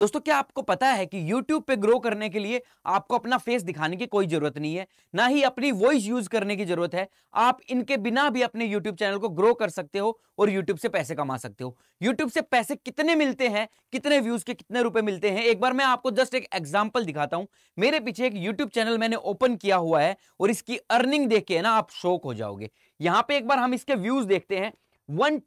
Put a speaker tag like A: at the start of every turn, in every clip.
A: दोस्तों, क्या आपको पता है कि YouTube पे ग्रो करने के लिए आपको अपना फेस दिखाने की कोई ज़रूरत नहीं है? ना ही अपनी वॉइस यूज़ करने की ज़रूरत है। आप इनके बिना भी अपने YouTube चैनल को ग्रो कर सकते हो और YouTube से पैसे कमा सकते हो। YouTube से पैसे कितने मिलते हैं, कितने व्यूज़ के कितने रुपए मिलते हैं? एक बार मैं आपको जस्ट एक एग्ज़ाम्पल दिखाता हूँ। मेरे पीछे एक यूट्यूब चैनल मैंने ओपन किया हुआ है और इसकी अर्निंग देख के ना, आप शोक हो जाओगे। यहाँ पर एक बार हम इसके व्यूज़ देखते हैं। वन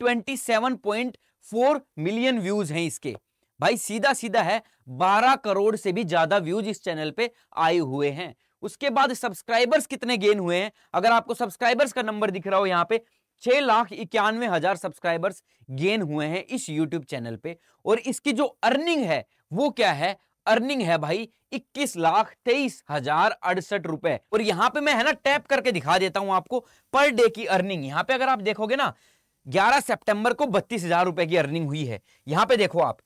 A: मिलियन व्यूज़ हैं इसके। भाई सीधा सीधा है 12 करोड़ से भी ज़्यादा व्यूज़ इस चैनल पे आए हुए हैं। उसके बाद सब्सक्राइबर्स कितने गेन हुए हैं? अगर आपको सब्सक्राइबर्स का नंबर दिख रहा हो यहाँ पे, छह लाख इक्यानवे हज़ार सब्सक्राइबर्स गेन हुए हैं इस यूट्यूब चैनल पे। और इसकी जो अर्निंग है, वो क्या है? अर्निंग है भाई इक्कीस लाख तेईस हज़ार अड़सठ रुपए। और यहाँ पे मैं, है ना, टैप करके दिखा देता हूँ आपको, पर डे की अर्निंग। यहाँ पे अगर आप देखोगे ना 11 सितंबर को बत्तीस हज़ार रुपए की अर्निंग हुई है। यहाँ पे देखो आप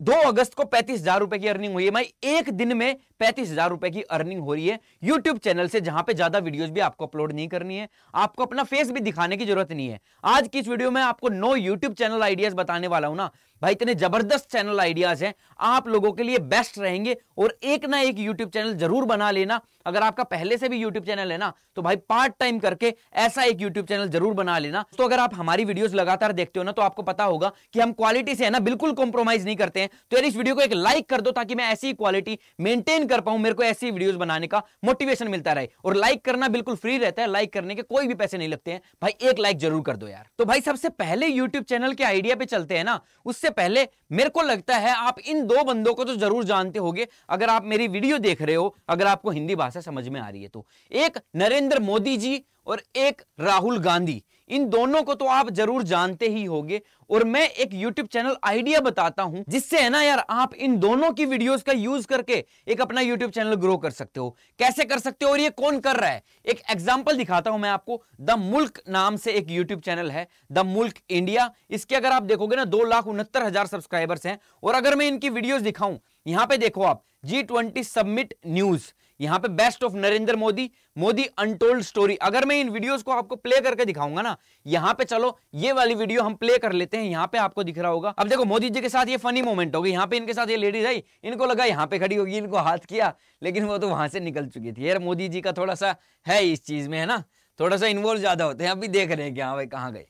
A: दो अगस्त को पैंतीस हज़ार रुपए की अर्निंग हुई है। भाई एक दिन में पैंतीस हज़ार रुपए की अर्निंग हो रही है यूट्यूब चैनल से, जहाँ पे ज़्यादा वीडियोस भी आपको अपलोड नहीं करनी है। आपको अपना फेस भी दिखाने की ज़रूरत नहीं है। आज की इस वीडियो में आपको नो यूट्यूब चैनल आइडियाज़ बताने वाला हूँ ना। भाई, इतने ज़बरदस्त चैनल आइडियाज़ हैं। आप लोगों के लिए बेस्ट रहेंगे और एक ना एक यूट्यूब चैनल ज़रूर बना लेना। अगर आपका पहले से भी यूट्यूब चैनल है ना तो भाई पार्ट टाइम करके ऐसा एक यूट्यूब चैनल ज़रूर बना लेना। तो अगर आप हमारी वीडियोस लगातार देखते हो ना तो आपको पता होगा कि हम क्वालिटी से है ना, बिल्कुल कॉम्प्रोमाइज नहीं करते हैं। तो यार, इस वीडियो को एक लाइक कर दो ताकि मैं ऐसी क्वालिटी मेंटेन कर पाऊँ, मेरे को ऐसी वीडियोस बनाने का मोटिवेशन मिलता रहे। और लाइक करना बिल्कुल फ्री रहता है लाइक करने के कोई भी पैसे नहीं लगते हैं। भाई, एक लाइक ज़रूर कर दो यार। तो भाई, सबसे पहले यूट्यूब चैनल के आइडिया पे चलते हैं ना, उससे पहले मेरे को लगता है आप इन दो बंदों को तो ज़रूर जानते होंगे। अगर आप मेरी वीडियो देख रहे हो, अगर आपको हिंदी भाषा समझ में आ रही है तो। एक नरेंद्र मोदी जी और एक राहुल गांधी। इन दोनों को तो आप ज़रूर जानते ही होंगे। और मैं एक YouTube चैनल आइडिया बताता हूँ, जिससे है ना यार, आप इन दोनों की वीडियोस का यूज़ करके एक अपना YouTube चैनल ग्रो कर सकते हो। कैसे कर सकते हो और ये कौन कर रहा है? एक एग्जांपल दिखाता हूँ मैं आपको। द मुल्क नाम से एक YouTube चैनल है। द मुल्क इंडिया इसके अगर आप देखोगे ना, दो लाख उनहत्तर हज़ार सब्सक्राइबर्स हैं। और अगर मैं इनकी वीडियोज़ दिखाऊँ, यहाँ पर देखो आप जी ट्वेंटी सबमिट न्यूज़ यहाँ पे best of Narendra Modi Modi untold story अगर मैं इन वीडियोस को आपको प्ले करके दिखाऊँगा ना, यहाँ पे चलो, ये वाली वीडियो हम प्ले कर लेते हैं, यहाँ पे आपको दिख रहा होगा। अब देखो, मोदी जी के साथ ये फनी मोमेंट होगी यहाँ पे इनके साथ ये लेडीज़ आई, इनको लगा यहाँ पे खड़ी होगी, इनको हाथ किया, लेकिन वो तो वहाँ से निकल चुकी थी। यार, मोदी जी का थोड़ा सा है इस चीज़ में, है ना? थोड़ा सा इन्वॉल्व ज़्यादा होते हैं अभी देख रहे हैं कि हाँ भाई कहाँ गए।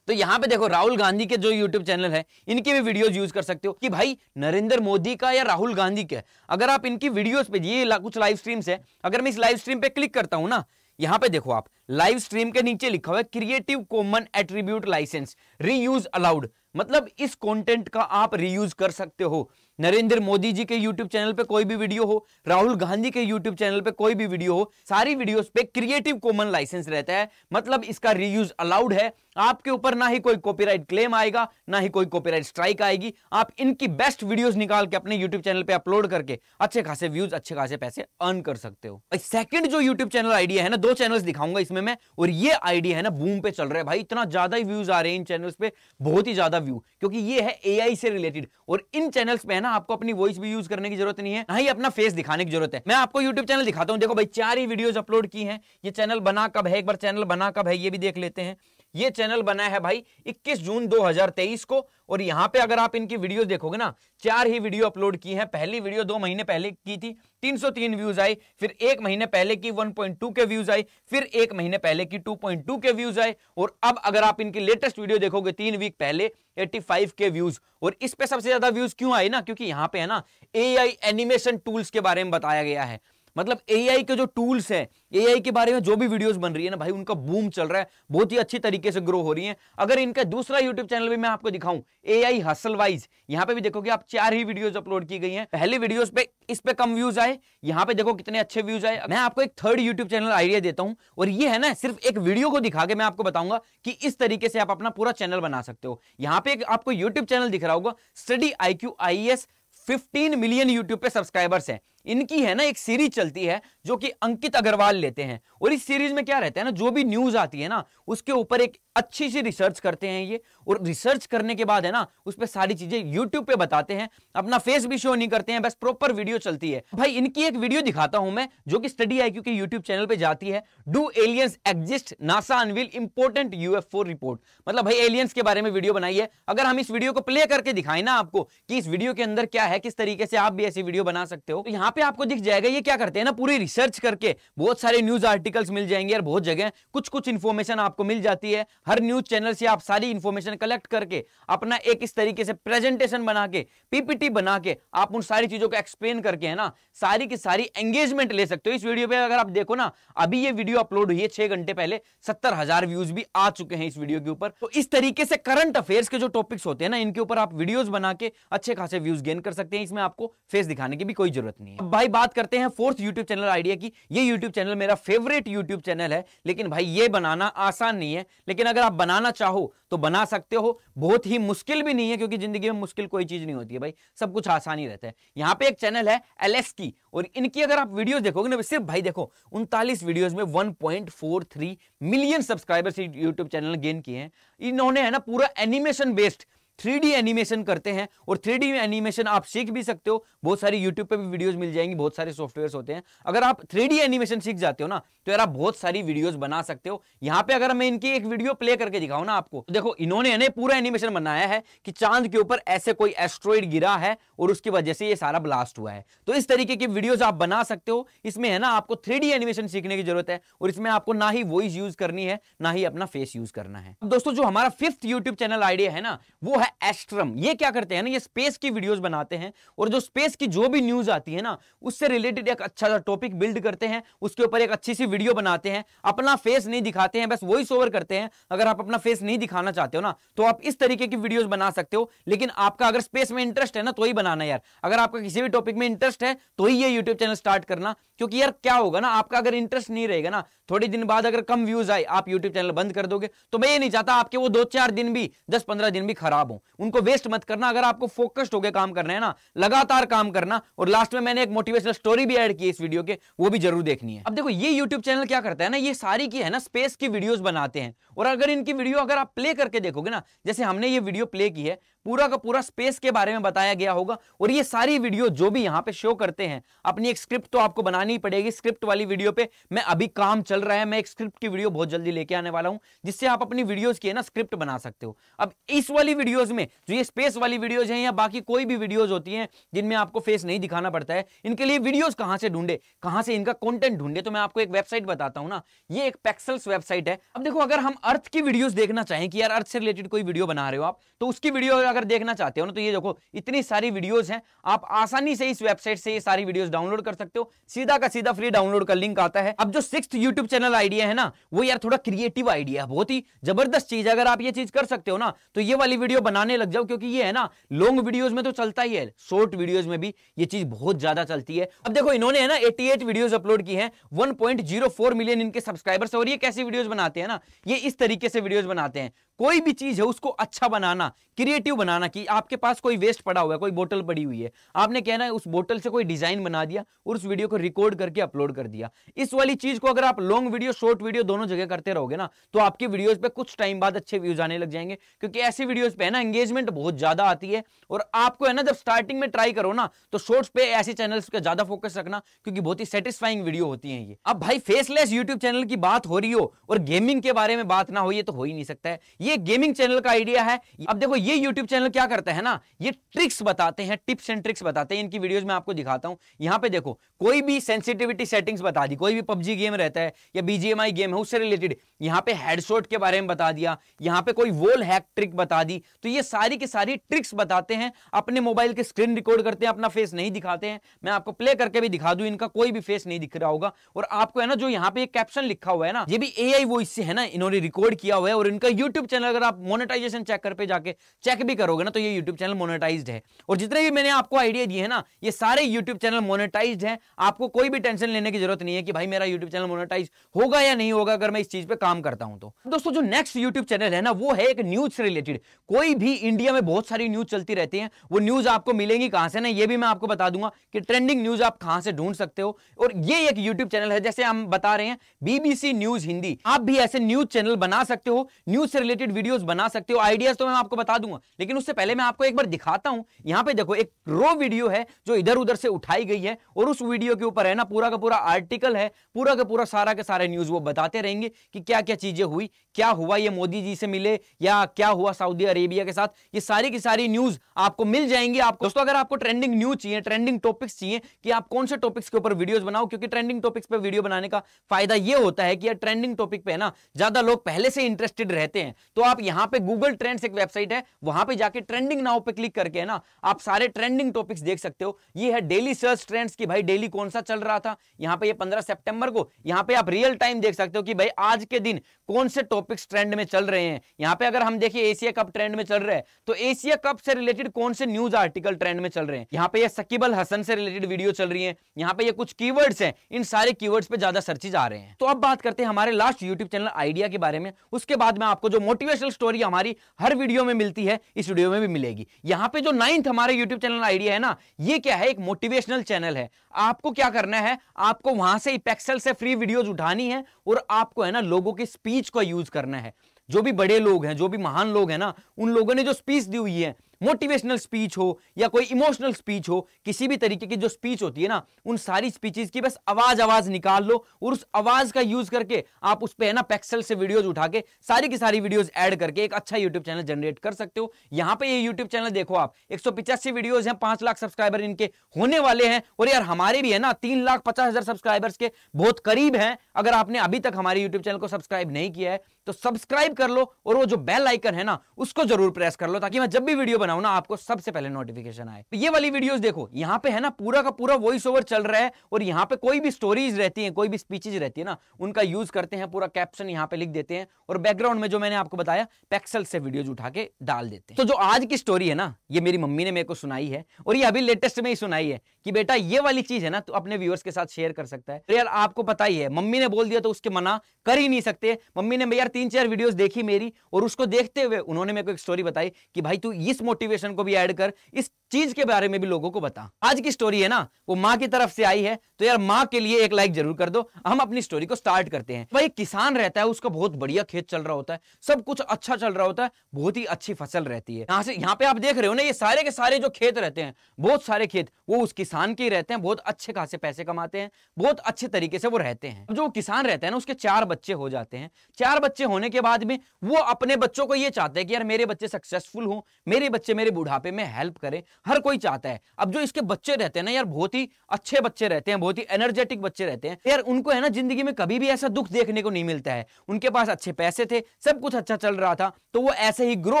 A: तो यहाँ पे देखो, राहुल गांधी के जो यूट्यूब चैनल है, इनके भी वीडियोस यूज़ कर सकते हो कि भाई, नरेंद्र मोदी का या राहुल गांधी का, अगर आप इनकी वीडियोस पे, ये कुछ लाइव स्ट्रीम्स है, अगर मैं इस लाइव स्ट्रीम पे क्लिक करता हूँ ना, यहाँ पे देखो आप लाइव स्ट्रीम के नीचे लिखा हुआ है creative common attribute license reuse allowed मतलब इस कंटेंट का आप रीयूज कर सकते हो। नरेंद्र मोदी जी के यूट्यूब चैनल पे कोई भी वीडियो हो, राहुल गांधी के यूट्यूब चैनल पे कोई भी वीडियो हो, सारी वीडियोस पे क्रिएटिव कॉमन लाइसेंस रहता है। मतलब इसका रीयूज अलाउड है आपके ऊपर ना ही कोई कॉपीराइट क्लेम आएगा, ना ही कोई कॉपीराइट स्ट्राइक आएगी। आप इनकी बेस्ट वीडियोस निकाल के अपने यूट्यूब चैनल पे अपलोड करके अच्छे खासे व्यूज़ अच्छे खासे पैसे अर्न कर सकते हो। सेकंड जो यूट्यूब चैनल आइडिया है ना, दो चैनल्स दिखाऊँगा इसमें मैं, और ये आइडिया है ना बूम पे चल रहा है। भाई, इतना ज़्यादा ही व्यूज़ आ रहे हैं इन चैनल्स पे, बहुत ही ज़्यादा व्यू क्योंकि ये है ए से रिलेटेड और इन चैनल्स पे है ना, आपको अपनी वॉइस भी यूज़ करने की ज़रूरत नहीं है, ना ही अपना फेस दिखाने की ज़रूरत है। मैं आपको यूट्यूब चैनल दिखाता हूँ, देखो भाई, चार ही वीडियोस अपलोड की है, ये चैनल बना कब है, एक बार चैनल बना कब है, ये भी देख लेते हैं। ये चैनल बना है भाई 21 जून 2023 को। और यहाँ पे अगर आप इनकी वीडियो देखोगे ना, चार ही वीडियो अपलोड की हैं। पहली वीडियो दो महीने पहले की थी 303 व्यूज़ आई फिर एक महीने पहले की 1.2 के व्यूज़ आई फिर एक महीने पहले की 2.2 के व्यूज़ आए। और अब अगर आप इनकी लेटेस्ट वीडियो देखोगे, तीन वीक पहले 85 के व्यूज़। और इस पे सबसे ज़्यादा व्यूज़ क्यों आए ना? क्योंकि यहाँ पे है ना एआई एनिमेशन टूल्स के बारे में बताया गया है। मतलब एआई के जो टूल्स हैं एआई के बारे में जो भी वीडियोस बन रही है ना भाई, उनका बूम चल रहा है, बहुत ही अच्छी तरीके से ग्रो हो रही है। अगर इनका दूसरा यूट्यूब चैनल भी मैं आपको दिखाऊँ एआई हसल वाइज यहाँ पे भी देखोगे आप चार ही वीडियोस अपलोड की गई हैं। पहले वीडियोस पे इस पे कम व्यूज़ आए, यहाँ पे देखो कितने अच्छे व्यूज़ आए। मैं आपको एक थर्ड यूट्यूब चैनल आइडिया देता हूँ, और ये है ना, सिर्फ़ एक वीडियो को दिखा के मैं आपको बताऊँगा कि इस तरीके से आप अपना पूरा चैनल बना सकते हो। यहाँ पे एक आपको यूट्यूब चैनल दिख रहा होगा study I Q I S 15 million YouTube पे सब्सक्राइबर्स हैं। इनकी है ना एक सीरीज़ चलती है जो कि अंकित अग्रवाल लेते हैं। और इस सीरीज़ में क्या रहता है ना, जो भी न्यूज़ आती है ना, उसके ऊपर एक अच्छी सी रिसर्च करते हैं ये। और रिसर्च करने के बाद है ना, उस पर सारी चीज़ें यूट्यूब पे बताते हैं, अपना फेस भी शो नहीं करते हैं, बस प्रॉपर वीडियो चलती है। भाई, इनकी एक वीडियो दिखाता हूँ मैं, जो कि स्टडी आई क्योंकि यूट्यूब चैनल पर जाती है। Do aliens exist NASA unveil important UFO report मतलब भाई एलियंस के बारे में वीडियो बनाई है अगर हम इस वीडियो को प्ले करके दिखाएँ ना आपको, कि इस वीडियो के अंदर क्या है, किस तरीके से आप भी ऐसी वीडियो बना सकते हो तो यहाँ पे आपको दिख जाएगा, ये क्या करते हैं ना, पूरी रिसर्च करके बहुत सारे न्यूज़ आर्टिकल्स मिल जाएँगे और बहुत जगह कुछ कुछ इंफॉर्मेशन आपको मिल जाती है। हर न्यूज़ चैनल से आप सारी इंफॉर्मेशन कलेक्ट करके, अपना एक इस तरीके से प्रेजेंटेशन बना के पीपीटी बना के, आप उन सारी चीज़ों को एक्सप्लेन करके है ना, सारी की सारी एंगेजमेंट ले सकते हो। इस वीडियो पे अगर आप देखो ना, अभी ये वीडियो अपलोड हुई है छह घंटे पहले, सत्तर हज़ार व्यूज़ भी आ चुके हैं इस वीडियो के ऊपर। तो इस तरीके से करंट अफेयर्स के जो टॉपिक्स होते हैं ना, इनके ऊपर आप वीडियोस बना के अच्छे खासे व्यूज़ गेन कर सकते हैं। इसमें आपको फेस दिखाने की भी कोई ज़रूरत नहीं है। भाई बात करते हैं फोर्थ यूट्यूब चैनल आइडिया की। ये यूट्यूब चैनल मेरा फेवरेट यूट्यूब चैनल है, लेकिन भाई ये बनाना आसान नहीं है। लेकिन अगर आप बनाना चाहो तो बना सकते हो। बहुत ही मुश्किल भी नहीं है, क्योंकि ज़िंदगी में मुश्किल कोई चीज़ नहीं होती है भाई। सब कुछ आसानी रहता है। यहाँ पे एक चैनल है एलएस की और इनकी अगर आप वीडियो देखोगे ना, सिर्फ़ भाई देखो, उनतालीस वीडियोस में 1.43 million subscribers YouTube channel gain किए हैं। इन्होंने है ना पूरा एनिमेशन बेस्ड थ्री एनिमेशन करते हैं और थ्री एनिमेशन आप सीख भी सकते हो। बहुत सारी यूट्यूब पे भी वीडियोस मिल जाएँगी, बहुत सारे सॉफ्टवेयर होते हैं। अगर आप थ्री एनिमेशन सीख जाते हो ना तो यार आप बहुत सारी वीडियोस बना सकते हो। यहाँ पे अगर मैं इनकी एक वीडियो प्ले करके दिखाऊँ ना आपको तो देखो, इन्होंने पूरा एनिमेशन बनाया है कि चाँद के ऊपर ऐसे कोई एस्ट्रॉइड गिरा है और उसकी वजह से ये सारा ब्लास्ट हुआ है। तो इस तरीके की वीडियोज़ आप बना सकते हो। इसमें है ना आपको थ्री एनिमेशन सीखने की ज़रूरत है और इसमें आपको ना ही वॉइस यूज़ करनी है, ना ही अपना फेस यूज़ करना है। दोस्तों, जो हमारा फिफ्थ यूट्यूब चैनल आइडिया है ना, वो है एस्ट्रम, ये क्या करते हैं ना, ये स्पेस की वीडियोस बनाते हैं और जो स्पेस की जो भी न्यूज़ आती है ना, उससे रिलेटेड एक अच्छा सा टॉपिक बिल्ड करते हैं, उसके ऊपर एक अच्छी सी वीडियो बनाते हैं, अपना फेस नहीं दिखाते हैं, बस वॉइस ओवर करते हैं, अगर आप अपना फेस नहीं दिखाना चाहते हो ना तो आप इस तरीके की वीडियोस बना सकते हो, लेकिन आपका अगर स्पेस में इंटरेस्ट है ना तो ही बनाना यार, अगर आपका किसी भी टॉपिक में इंटरेस्ट है तो ही ये यूट्यूब चैनल स्टार्ट करना, क्योंकि यार क्या होगा ना, आपका अगर इंटरेस्ट नहीं रहेगा ना, थोड़े दिन बाद अगर कम व्यूज़ आए, आप यूट्यूब चैनल बंद कर दोगे तो मैं ये नहीं चाहता आपके वो दो चार दिन भी, दस पंद्रह दिन भी खराब हो। उनको वेस्ट मत करना। अगर आपको फोकस्ड होकर काम करना, है ना? लगातार काम करना, और लास्ट में मैंने एक मोटिवेशनल स्टोरी भी ऐड की इस वीडियो के, वो भी ज़रूर देखनी है। अब देखो, ये यूट्यूब चैनल क्या करता है ना? ये सारी की, है ना स्पेस की वीडियोज़ बनाते हैं। और अगर इनकी वीडियो अगर आप प्ले करके देखोगे ना, जैसे हमने ये वीडियो प्ले की है पूरा का पूरा स्पेस के बारे में बताया गया होगा। और ये सारी वीडियो जो भी यहाँ पे शो करते हैं, अपनी एक स्क्रिप्ट तो आपको बनानी पड़ेगी स्क्रिप्ट वाली वीडियो पे। मैं अभी काम चल रहा है, मैं एक स्क्रिप्ट की वीडियो बहुत जल्दी लेके आने वाला हूँ, जिससे आप अपनी वीडियोस की है ना स्क्रिप्ट बना सकते हो। अब इस वाली वीडियोस में जो ये स्पेस वाली वीडियोज़ है या बाकी कोई भी वीडियोज़ होती है, जिनमें आपको फेस नहीं दिखाना पड़ता है, इनके लिए वीडियोज़ कहाँ से ढूंढे, कहाँ से इनका कॉन्टेंट ढूंढे तो मैं आपको एक वेबसाइट बताता हूँ ना। ये एक पैक्सल्स वेबसाइट है। अब देखो, अगर हम अर्थ की वीडियोज़ देखना चाहें कि यार अर्थ से रिलेटेड कोई वीडियो बना रहे हो आप तो उसकी वीडियो अगर देखना चाहते हो ना तो ये देखो, इतनी सारी वीडियोस हैं। आप आसानी से इस वेबसाइट से ये सारी वीडियोस डाउनलोड कर सकते हो। सीधा का सीधा फ्री डाउनलोड का लिंक आता है। अब जो सिक्स यूट्यूब चैनल आइडिया है ना, वो यार थोड़ा क्रिएटिव आइडिया बहुत ही ज़बरदस्त चीज़ अगर आप ये चीज़ कर सकते हो ना तो ये वाली वीडियो बनाने लग जाओ, क्योंकि ये है ना लॉन्ग वीडियोज़ में तो चलता ही है शॉर्ट वीडियोज़ में भी ये चीज़ बहुत ज़्यादा चलती है। अब देखो, इन्होंने है ना 88 वीडियोस अपलोड की हैं 1.04 मिलियन इनके सब्सक्राइबर्स और ये कैसी वीडियोस बनाते हैं ना, ये इस तरीके से वीडियोस बनाते हैं। कोई भी चीज़ है, उसको अच्छा बनाना क्रिएटिव बनाना कि आपके पास कोई वेस्ट पड़ा हुआ है, कोई बोतल पड़ी हुई है। आपने कहना है, उस बोतल से कोई डिज़ाइन बना दिया और उस वीडियो को रिकॉर्ड करके अपलोड कर दिया। इस वाली चीज़ को अगर आप लॉन्ग वीडियो शॉर्ट वीडियो दोनों जगह करते रहोगे ना तो आपकी वीडियोज़ पे कुछ टाइम बाद अच्छे व्यूज़ आने लग जाएँगे, क्योंकि ऐसी वीडियोज़ पे है ना एंगेजमेंट बहुत ज़्यादा आती है और आपको है ना, जब स्टार्टिंग में ट्राई करो ना तो शॉर्ट्स पे ऐसे चैनल्स का ज़्यादा फोकस रखना, क्योंकि बहुत ही सेटिस्फाइंग वीडियो होती है ये। अब भाई फेसलेस यूट्यूब चैनल की बात हो रही हो और गेमिंग के बारे में बात ना हो, ये तो हो ही नहीं सकता है। ये गेमिंग चैनल का आइडिया है। अब देखो, ये यूट्यूब चैनल क्या करता है ना? ये ट्रिक्स बताते हैं टिप्स एंड ट्रिक्स बताते हैं। इनकी वीडियोस में आपको दिखाता हूँ। यहाँ पे देखो, कोई भी सेंसिटिविटी सेटिंग्स बता दी, कोई भी पबजी गेम रहता है या बीजीएमआई गेम है, उससे रिलेटेड यहाँ पे हेडशॉट के बारे में बता दिया, यहाँ पे कोई वोल हैक ट्रिक बता दी तो ये सारी की सारी ट्रिक्स बताते हैं, अपने मोबाइल के स्क्रीन रिकॉर्ड करते हैं, अपना फेस नहीं दिखाते हैं। मैं आपको प्ले करके भी दिखा दू, इनका कोई भी फेस नहीं दिख रहा होगा। और आपको है ना, जो यहाँ पे कैप्शन लिखा हुआ है ना, ये भी ए आई वॉइस से है ना, इन्होंने रिकॉर्ड किया हुआ है, और इनका यूट्यूब चैनल अगर आप मोनेटाइजेशन चेक कर पे जाके चेक भी करोगे ना तो ये यूट्यूब चैनल मोनेटाइज है। और जितने भी मैंने आपको आइडिया दिए हैं ना, ये सारे यूट्यूब चैनल मोनेटाइज है। आपको कोई भी टेंशन लेने की ज़रूरत नहीं है कि भाई मेरा यूट्यूब चैनल मोनेटाइज होगा या नहीं होगा अगर मैं इस चीज़ पे काम करता हूँ तो। दोस्तों, जो नेक्स्ट यूट्यूब चैनल है ना, वो है एक न्यूज़ से रिलेटेड कोई भी इंडिया में बहुत सारी न्यूज़ चलती रहती है। वो न्यूज़ आपको मिलेंगी कहाँ से ना, ये भी मैं आपको बता दूँगा कि ट्रेंडिंग न्यूज़ आप कहाँ से ढूंढ सकते हो। और ये एक यूट्यूब चैनल है, जैसे हम बता रहे हैं बीबीसी न्यूज़ हिंदी आप भी ऐसे न्यूज़ चैनल बना सकते हो। न्यूज़ से रिलेटेड वीडियोस बना सकते हो आइडियाज़ तो मैं आपको बता दूँगा, लेकिन उससे पहले मैं आपको एक बार दिखाता हूँ। यहाँ पे देखो, एक रो वीडियो है जो इधर उधर से उठाई गई है, और उस वीडियो के ऊपर है ना, पूरा का पूरा आर्टिकल है, पूरा का पूरा सारा के सारे न्यूज़ वो बताते रहेंगे कि क्या क्या चीज़ें हुई, क्या हुआ ये मोदी जी से मिले, या क्या हुआ सऊदी अरेबिया के साथ। ये सारी की सारी न्यूज़ आपको मिल जाएँगी आपको। दोस्तों, अगर आपको ट्रेंडिंग न्यूज़ चाहिए ट्रेंडिंग टॉपिक्स चाहिए, कि आप कौन से टॉपिक्स के ऊपर वीडियोस बनाओ, क्योंकि ट्रेंडिंग टॉपिक्स पे वीडियो बनाने का फ़ायदा ये होता है कि ट्रेंडिंग टॉपिक पे ना, ज़्यादा लोग पहले से इंटरेस्टेड रहते हैं। तो आप यहाँ पे गूगल ट्रेंड्स एक वेबसाइट है, वहाँ पे जाके ट्रेंडिंग नाउ पे क्लिक करके है ना, आप सारे ट्रेंडिंग टॉपिक्स देख सकते हो। ये है डेली सर्च ट्रेंड्स की भाई डेली कौन सा चल रहा था? यहाँ पे ये 15 सितंबर को, यहाँ पे आप रियल टाइम देख सकते हो कि भाई आज के दिन कौन से टॉपिक्स ट्रेंड में चल रहे हैं। यहाँ पे अगर हम देखिए एशिया कप ट्रेंड में चल रहे हैं तो एशिया कप से रिलेटेड कौन से न्यूज़ आर्टिकल ट्रेंड में चल रहे हैं? यहाँ पे सकीबल हसन से रिलेटेड वीडियो चल रही है, यहाँ पे कुछ कीवर्ड्स हैं, इन सारे कीवर्ड्स पे ज़्यादा सर्चेज आ रहे हैं। तो अब बात करते हैं हमारे लास्ट यूट्यूब चैनल आइडिया के बारे में, उसके बाद में आपको जो मोटिवेशनल स्टोरी हमारी हर वीडियो में मिलती है, इस वीडियो में भी मिलेगी। यहाँ पे जो नाइन्थ हमारे यूट्यूब चैनल आइडिया है ना, ये क्या है? एक मोटिवेशनल चैनल है। आपको क्या करना है? आपको वहाँ से इपेक्सल से फ्री वीडियोज़ उठानी है और आपको है ना, लोगों की स्पीच को यूज़ करना है। जो भी बड़े लोग हैं, जो भी महान लोग हैं ना, उन लोगों ने जो स्पीच दी हुई है मोटिवेशनल स्पीच हो या कोई इमोशनल स्पीच हो, किसी भी तरीके की जो स्पीच होती है ना, उन सारी स्पीचेस की बस आवाज़ आवाज़ निकाल लो और उस आवाज़ का यूज़ करके आप उस पर है ना पैक्सल से वीडियोज़ उठा के सारी की सारी वीडियोज़ ऐड करके एक अच्छा यूट्यूब चैनल जनरेट कर सकते हो। यहाँ पे ये यूट्यूब चैनल देखो आप, एक वीडियोज़ हैं, पाँच लाख सब्सक्राइबर इनके होने वाले हैं और यार हमारे भी है ना, तीन लाख पचास हज़ार सब्सक्राइबर्स के बहुत करीब हैं। अगर आपने अभी तक हमारे यूट्यूब चैनल को सब्सक्राइब नहीं किया है तो सब्सक्राइब कर लो और वो जो बेल आइकन है ना, उसको ज़रूर प्रेस कर लो ताकि मैं जब भी वीडियो बनाऊँ ना, आपको सबसे पहले नोटिफिकेशन आए। तो ये वाली वीडियोस देखो, यहाँ पे है ना, पूरा का पूरा वॉइस ओवर चल रहा है और यहाँ पे कोई भी स्टोरीज रहती है, कोई भी स्पीचेज रहती है ना, उनका यूज़ करते हैं, पूरा कैप्शन यहाँ पे लिख देते हैं और बैकग्राउंड में जो मैंने आपको बताया पैक्सल से वीडियोज़ उठा के डाल देते हैं। तो जो आज की स्टोरी है ना, ये मेरी मम्मी ने मेरे को सुनाई है और ये अभी लेटेस्ट में ही सुनाई है कि बेटा ये वाली चीज़ है ना तो अपने व्यूअर्स के साथ शेयर कर सकता है। यार, आपको पता ही है, मम्मी ने बोल दिया तो उसके मना कर ही नहीं सकते। मम्मी ने यार तीन चार वीडियोस देखी मेरी और उसको देखते हुए उन्होंने मेरे को एक स्टोरी बताई कि भाई तू इस मोटिवेशन को भी ऐड कर, इस चीज़ के बारे में भी लोगों को बता। आज की स्टोरी है ना, वो माँ की तरफ़ से आई है तो यार माँ के लिए एक लाइक ज़रूर कर दो। हम अपनी स्टोरी को स्टार्ट करते हैं। भाई किसान रहता है, उसका बहुत बढ़िया खेत चल रहा होता है, सब कुछ अच्छा चल रहा होता है, बहुत ही अच्छी फ़सल रहती है। यहाँ से, यहाँ पे आप देख रहे हो ना, ये सारे के सारे जो खेत रहते हैं, बहुत सारे खेत, वो उस किसान के रहते हैं, बहुत अच्छे खासे पैसे कमाते हैं, बहुत अच्छे तरीके से वो रहते हैं। जो किसान रहता है ना, उसके चार बच्चे हो जाते हैं। चार बच्चे होने के बाद में वो अपने बच्चों को ये चाहते हैं कि यार मेरे बच्चे सक्सेसफुल हो, मेरे बच्चे मेरे बुढ़ापे में हेल्प करें, हर कोई चाहता है। अब जो इसके बच्चे रहते हैं ना यार, बहुत ही अच्छे बच्चे रहते हैं, बहुत ही एनर्जेटिक बच्चे रहते हैं। यार उनको है ना ज़िंदगी में कभी भी ऐसा दुख देखने को नहीं मिलता है। उनके पास अच्छे पैसे थे, सब कुछ अच्छा चल रहा था तो वो ऐसे ही ग्रो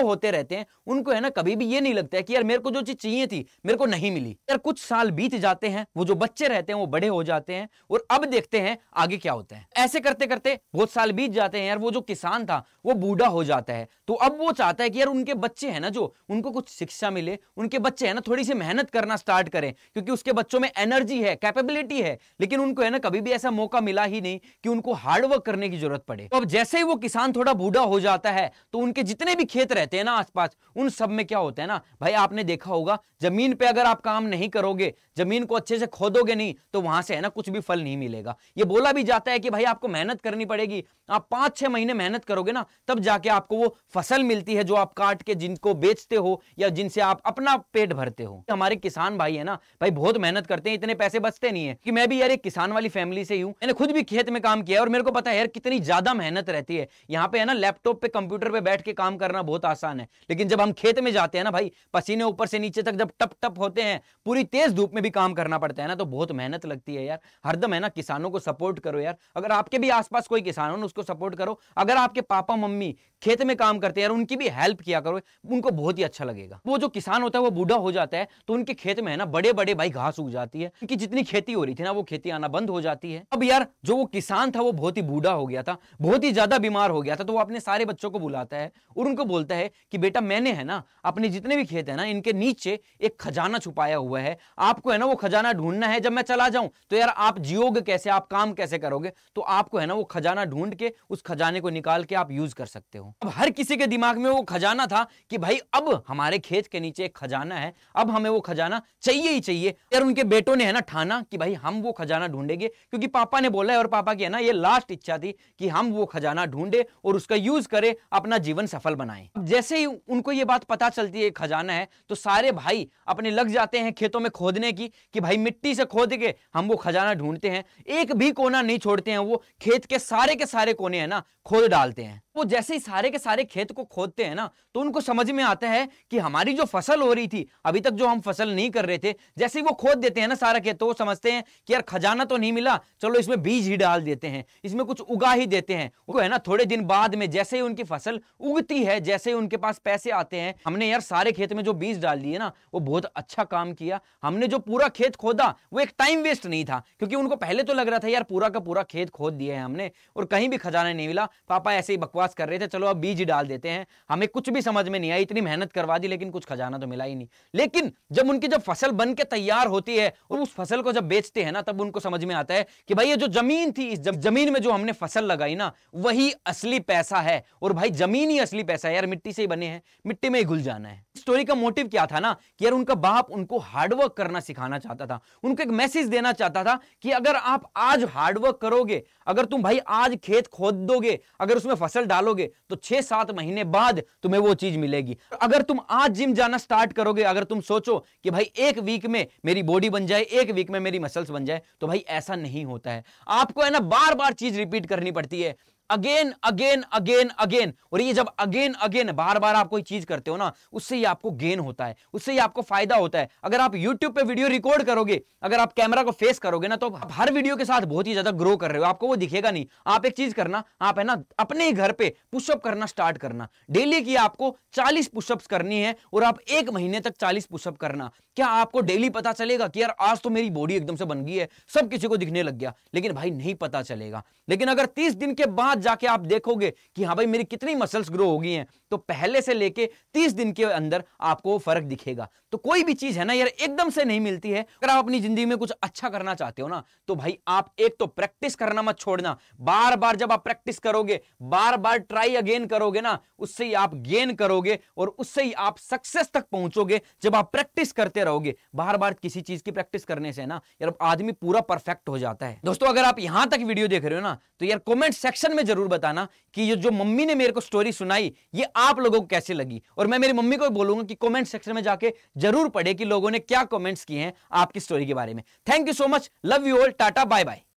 A: होते रहते हैं। उनको है ना कभी भी ये नहीं लगता है कि यार मेरे को जो चीज़ चाहिए थी, मेरे को नहीं मिली। यार कुछ साल बीत जाते हैं, वो जो बच्चे रहते हैं, वो बड़े हो जाते हैं, और अब देखते हैं आगे क्या होता है। ऐसे करते करते बहुत साल बीत जाते हैं यार, वो जो किसान था, वो बूढ़ा हो जाता है। तो अब वो चाहता है कि यार उनके बच्चे हैं ना जो, उनको शिक्षा मिले, उनके बच्चे है ना थोड़ी सी मेहनत करना स्टार्ट करें, क्योंकि उसके बच्चों में एनर्जी है कैपेबिलिटी है, लेकिन उनको है ना, कभी भी ऐसा मौका मिला ही नहीं कि उनको हार्डवर्क करने की ज़रूरत पड़े। तो अब जैसे ही वो किसान थोड़ा बूढ़ा हो जाता है तो उनके जितने भी खेत रहते हैं ना आसपास, उन सब में क्या होता है ना, भाई आपने देखा होगा, ज़मीन पे अगर आप काम नहीं करोगे, ज़मीन को अच्छे से खोदोगे नहीं तो वहाँ से है ना, कुछ भी फल नहीं मिलेगा। ये बोला भी जाता है कि भाई आपको मेहनत करनी पड़ेगी, आप पाँच छह महीने मेहनत करोगे ना, तब जाके आपको वो फ़सल मिलती है जो आप काट के जिनको बेचते हो या जिनसे आप अपना पेट भरते हो। हमारे किसान भाई है ना, भाई बहुत मेहनत करते हैं, इतने पैसे बचते नहीं है। कि मैं भी यार एक किसान वाली फैमिली से हूँ मैंने खुद भी खेत में काम किया और मेरे को पता है यार कितनी ज़्यादा मेहनत रहती है। यहाँ पे है ना, लैपटॉप पे, कंप्यूटर पे बैठ के काम करना बहुत आसान है। लेकिन जब हम खेत में जाते हैं ना भाई, पसीने ऊपर से नीचे तक जब टप टप होते हैं, पूरी तेज धूप में भी काम करना पड़ता है ना तो बहुत मेहनत लगती है यार। हरदम है ना, किसानों को सपोर्ट करो यार। अगर आपके भी आसपास कोई किसान हो ना, उसको सपोर्ट करो। अगर आपके पापा, मम्मी खेत में काम करते हैं यार, उनकी भी हेल्प किया करो। उनको बहुत ही अच्छा लगेगा। वो जो किसान होता है, वो बूढ़ा हो जाता है तो उनके खेत में है ना बड़े बड़े भाई घास उग जाती है उनकी जितनी खेती हो रही थी ना, वो खेती आना बंद हो जाती है। अब यार, जो वो किसान था, वो बहुत ही बूढ़ा हो गया था, बहुत ही ज़्यादा बीमार हो गया था तो वो अपने सारे बच्चों को बुलाता है और उनको बोलता है कि, बेटा, मैंने है ना, अपने जितने भी खेत है ना, इनके नीचे एक खजाना छुपाया हुआ है। आपको है ना, वो खजाना ढूंढना है, जब मैं चला जाऊँ तो यार, आप जियोगे कैसे, आप काम कैसे करोगे? तो आपको है ना, वो खजाना ढूंढ के, उस खजाने को निकाल के आप यूज़ कर सकते हो। अब हर किसी के दिमाग में वो खजाना था कि, भाई, अब हमारे खेत के नीचे एक खजाना है, अब हमें वो खजाना चाहिए ही चाहिए। यार उनके बेटों ने है ना ठाना कि भाई हम वो खजाना ढूंढेंगे, क्योंकि पापा ने बोला है और पापा की है ना ये लास्ट इच्छा थी कि हम वो खजाना ढूंढे और उसका यूज़ करें, अपना जीवन सफल बनाएँ। जैसे ही उनको ये बात पता चलती है खजाना है तो सारे भाई अपने लग जाते हैं खेतों में खोदने की कि भाई मिट्टी से खोद के हम वो खजाना ढूंढते हैं। एक भी कोना नहीं छोड़ते हैं वो, खेत के सारे के सारे कोने है ना, खोद डालते हैं। वो जैसे ही सारे के सारे खेत को खोदते हैं ना तो उनको समझ में आता है कि हमारी जो फ़सल हो रही थी, अभी तक जो हम फ़सल नहीं कर रहे थे, जैसे ही वो खोद देते हैं ना सारा खेत तो वो समझते हैं कि यार खजाना तो नहीं मिला, चलो इसमें बीज ही डाल देते हैं, इसमें कुछ उगा ही देते हैं। वो है ना, थोड़े दिन बाद में जैसे ही उनकी फ़सल उगती है, जैसे ही उनके पास पैसे आते हैं, हमने यार सारे खेत में जो बीज डाल दिए ना, वो बहुत अच्छा काम किया। हमने जो पूरा खेत खोदा, वो एक टाइम वेस्ट नहीं था, क्योंकि उनको पहले तो लग रहा था यार पूरा का पूरा खेत खोद दिया है हमने, और कहीं भी खजाना नहीं मिला। पापा ऐसे ही बकवास कर रहे थे, चलो अब बीज डाल देते हैं। हमें कुछ भी समझ में नहीं आई इतनी मेहनत करवा दी, लेकिन कुछ खजाना तो मिला ही नहीं। लेकिन जब उनकी जब फ़सल बन के तैयार होती है और उस फ़सल को जब बेचते हैं ना, तब उनको समझ में आता है कि भाई ये जो ज़मीन थी जब, ज़मीन में जो हमने फ़सल लगाई ना, वही असली पैसा है। और भाई ज़मीन ही असली पैसा है यार, मिट्टी से ही बने हैं। मिट्टी में ही घुल जाना है। स्टोरी का मोटिव क्या था ना, कि यार उनका बाप उनको हार्डवर्क करना सिखाना चाहता था। उनको एक मैसेज देना चाहता था कि अगर आप आज हार्डवर्क करोगे, अगर तुम भाई आज खेत खोद दोगे अगर उसमें फ़सल डालोगे तो छह सात महीने बाद तुम्हें वो चीज़ मिलेगी। अगर तुम आज जिम जाना स्टार्ट करोगे, अगर तुम सोचो कि भाई एक वीक में मेरी बॉडी बन जाए, एक वीक में मेरी मसल्स बन जाए तो भाई ऐसा नहीं होता है। आपको है ना बार बार चीज़ रिपीट करनी पड़ती है। अगेन अगेन अगेन अगेन और ये जब अगेन अगेन बार बार आप कोई चीज़ करते हो ना, उससे ही आपको गेन होता है, उससे ही आपको फ़ायदा होता है। अगर आप यूट्यूब पे वीडियो रिकॉर्ड करोगे, अगर आप कैमरा को फेस करोगे ना तो आप हर वीडियो के साथ बहुत ही ज़्यादा ग्रो कर रहे हो। आपको वो दिखेगा नहीं। आप एक चीज़ करना, आप है ना, अपने ही घर पे पुशअप करना स्टार्ट करना। डेली की आपको चालीस पुशअप्स करनी है और आप एक महीने तक चालीस पुशअप करना। क्या आपको डेली पता चलेगा कि यार आज तो मेरी बॉडी एकदम से बन गई है, सब किसी को दिखने लग गया। लेकिन भाई नहीं पता चलेगा। लेकिन अगर तीस दिन के बाद जाके आप देखोगे कि हाँ भाई, मेरी कितनी मसल्स ग्रो हो गई हैं। तो पहले से लेके तीस दिन के अंदर आपको फ़र्क दिखेगा। तो कोई भी चीज़ है ना यार, एकदम से नहीं मिलती है। अगर आप अपनी ज़िंदगी में कुछ अच्छा करना चाहते हो ना तो भाई आप एक तो प्रैक्टिस करना मत छोड़ना। बार बार जब आप प्रैक्टिस करोगे बार बार ट्राई अगेन करोगे ना, उससे ही आप गेन करोगे और उससे ही आप सक्सेस तक पहुंचोगे। जब आप प्रैक्टिस करते रहोगे बार बार किसी चीज़ की प्रैक्टिस करने से ना, यार, आदमी पूरा परफेक्ट हो जाता है। दोस्तों, अगर आप यहाँ तक वीडियो देख रहे हो ना तो यार कमेंट सेक्शन में ज़रूर बताना कि ये जो मम्मी ने मेरे को स्टोरी सुनाई, ये आप लोगों को कैसे लगी? और मैं मेरी मम्मी को बोलूँगा कि कमेंट सेक्शन में जाके ज़रूर पढ़े कि लोगों ने क्या कमेंट्स किए हैं आपकी स्टोरी के बारे में। Thank you so much love you all tata bye bye